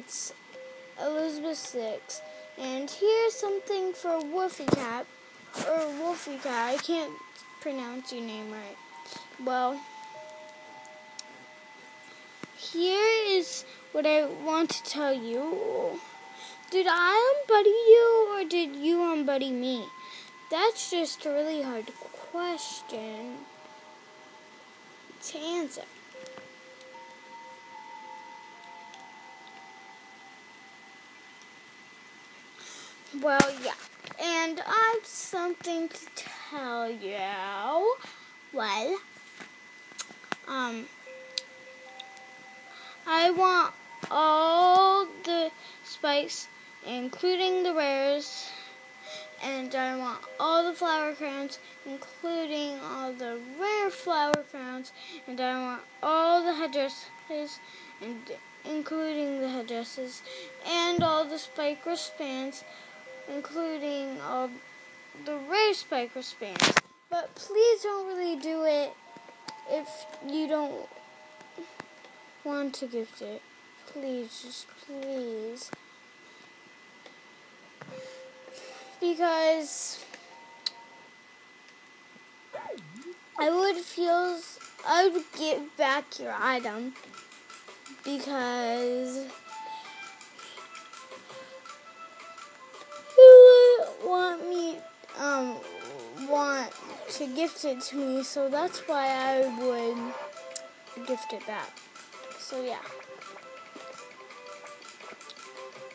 it's Elizabeth Six, and here's something for Wolfie Cat or Wolfie Cat. I can't pronounce your name right. Well, here is what I want to tell you. Did I unbuddy you or did you unbuddy me? That's just a really hard question to answer. Well, yeah. And I have something to tell you. Well, um, I want all the spikes, including the rares, and I want all the flower crowns, including all the rare flower crowns, and I want all the headdresses, and including the headdresses, and all the spike wristbands, including all the rare spike wristbands. But please don't really do it if you don't want to gift it. Please, just please. Because I would feel, I would give back your item because to gift it to me, so that's why I would gift it back. So yeah.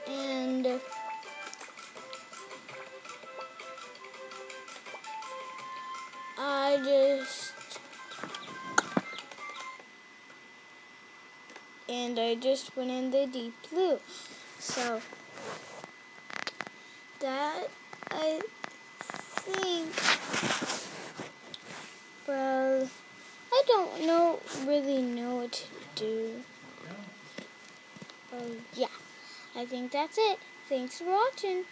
And uh, I just and I just went in the deep blue. So that I think well I don't know really know what to do. Oh yeah. I think that's it. Thanks for watching.